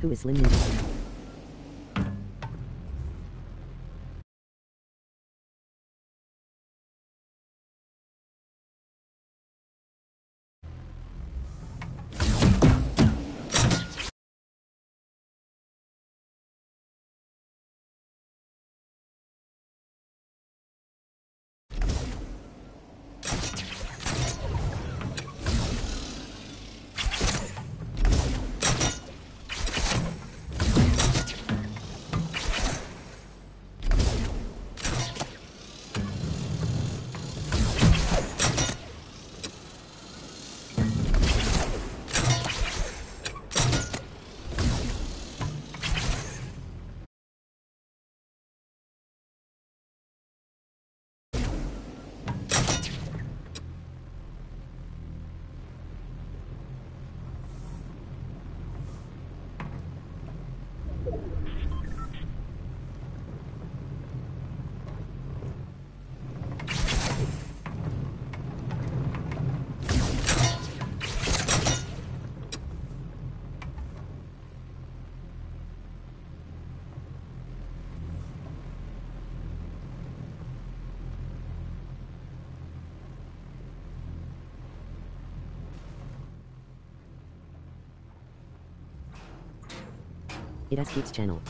Who is Lin It has Kids channel.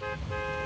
You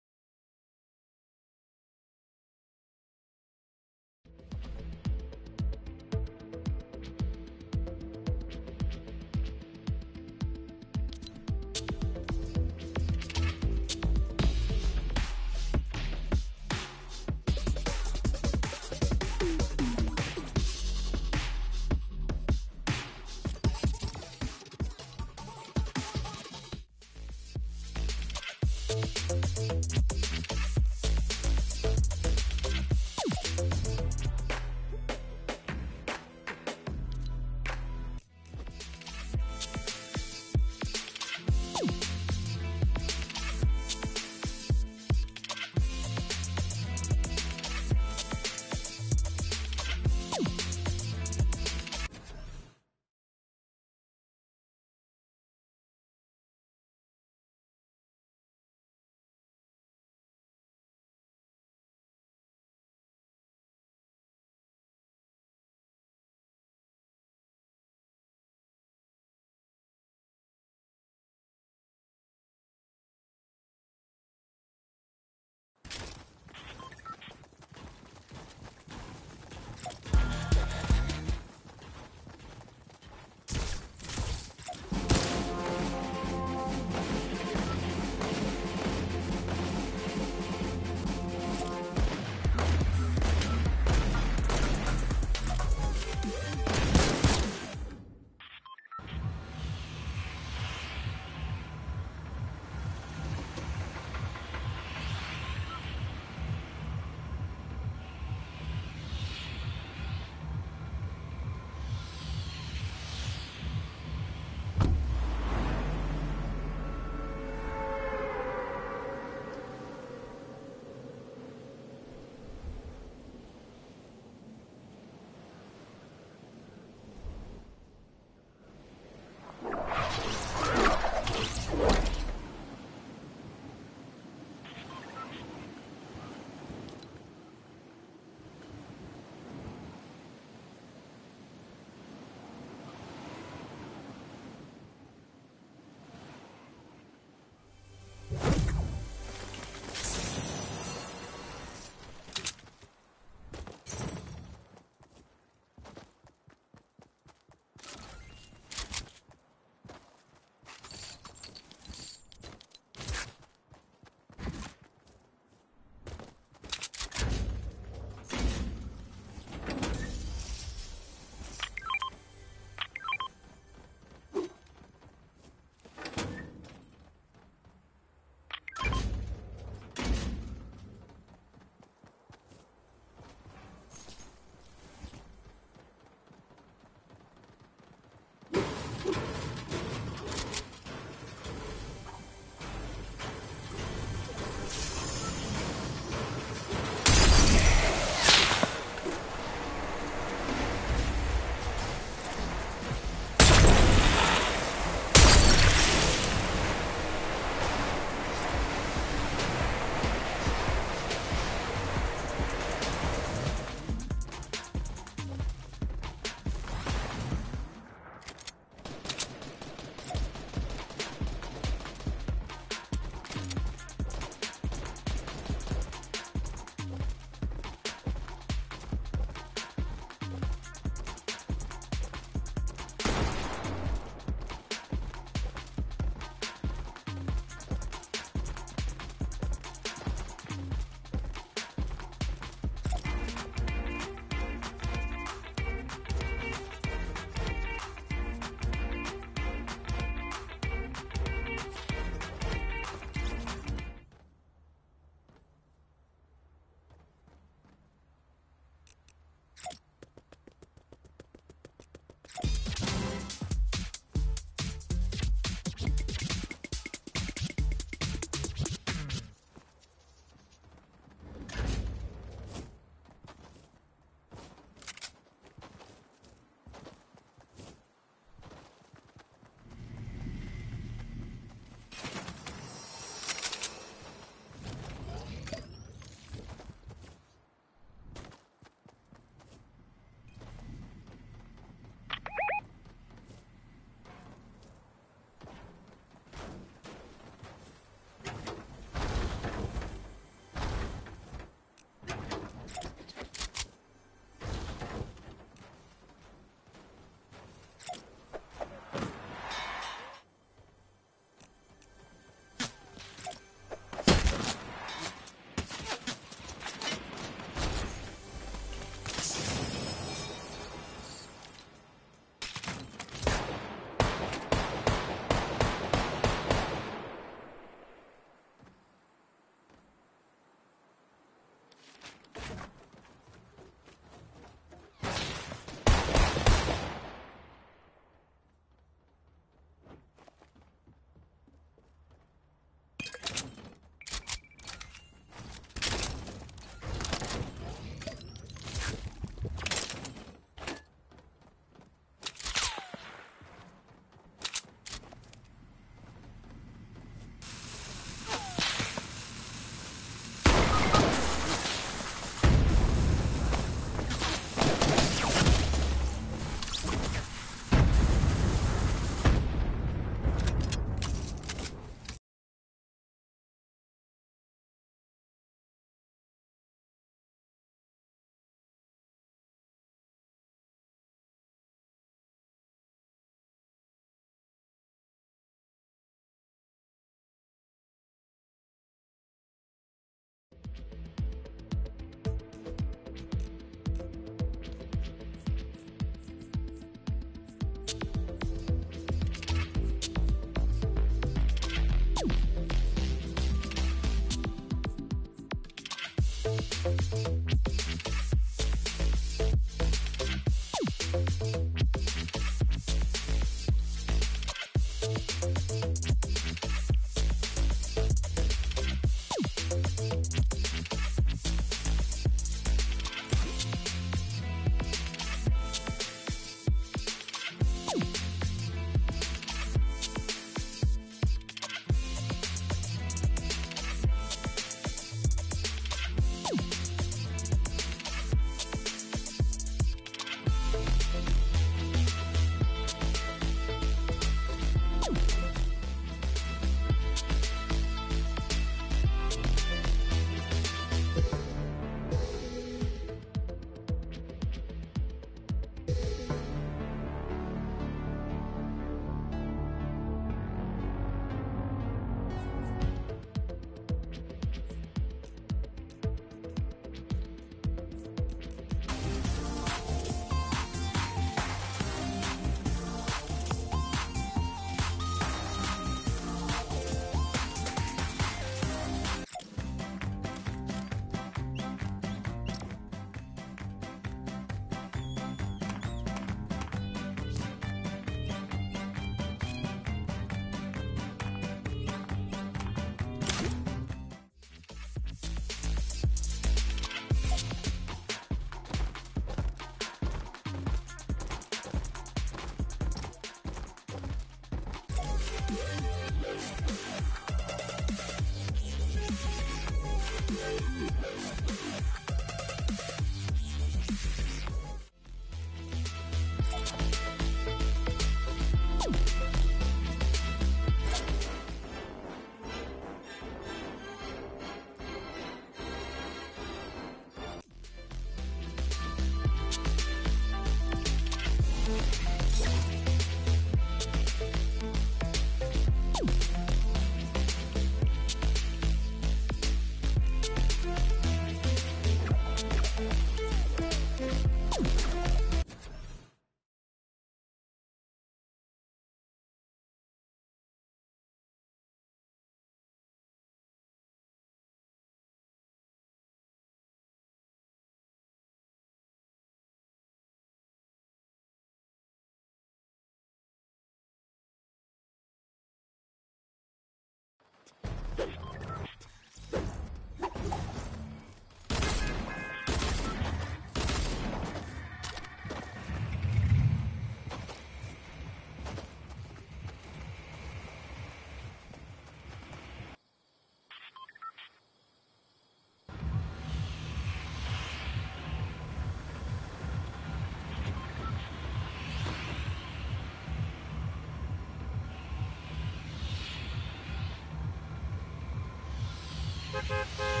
Bye.